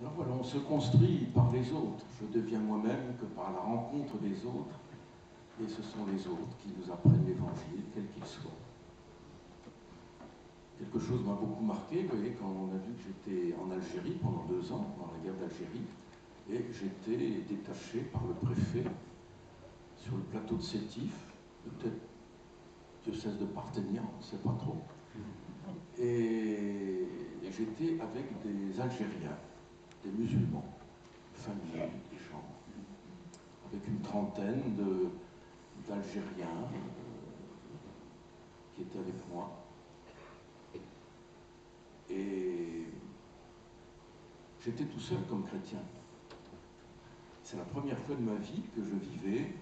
Alors voilà, on se construit par les autres. Je deviens moi-même que par la rencontre des autres. Et ce sont les autres qui nous apprennent l'évangile, quel qu'il soit. Quelque chose m'a beaucoup marqué, vous voyez, quand on a vu que j'étais en Algérie pendant deux ans, dans la guerre d'Algérie, et j'étais détaché par le préfet sur le plateau de Sétif, peut-être cesse de Parthénien, on ne sait pas trop. Et, j'étais avec des Algériens, des musulmans, familles, des gens, avec une trentaine d'Algériens euh, qui étaient avec moi. Et j'étais tout seul comme chrétien. C'est la première fois de ma vie que je vivais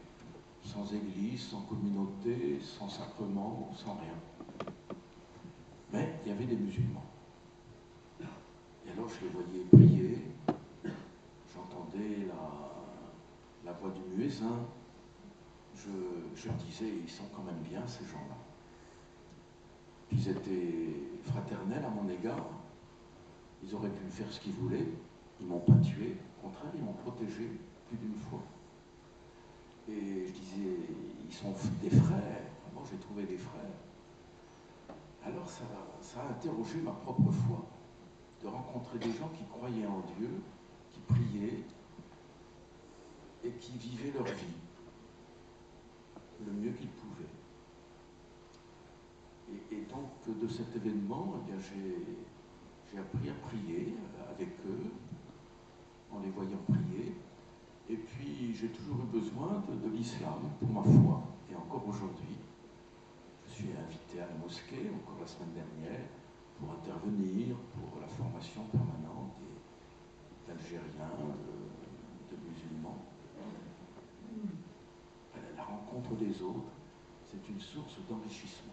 sans église, sans communauté, sans sacrement, sans rien. Mais il y avait des musulmans. Et alors je les voyais prier, j'entendais la, muezzin, je, je disais, ils sont quand même bien ces gens-là. Ils étaient fraternels à mon égard, ils auraient pu faire ce qu'ils voulaient, ils m'ont pas tué, au contraire, ils m'ont protégé plus d'une fois. Et je disais, ils sont des frères. Moi, j'ai trouvé des frères. Alors, ça, ça a interrogé ma propre foi, de rencontrer des gens qui croyaient en Dieu, qui priaient et qui vivaient leur vie le mieux qu'ils pouvaient. Et, donc, de cet événement, eh j'ai appris à prier avec eux, en les voyant prier, et puis, j'ai toujours eu besoin de, l'islam pour ma foi, et encore aujourd'hui. Je suis invité à la mosquée, encore la semaine dernière, pour intervenir pour la formation permanente d'Algériens, de, musulmans. Rencontre des autres, c'est une source d'enrichissement.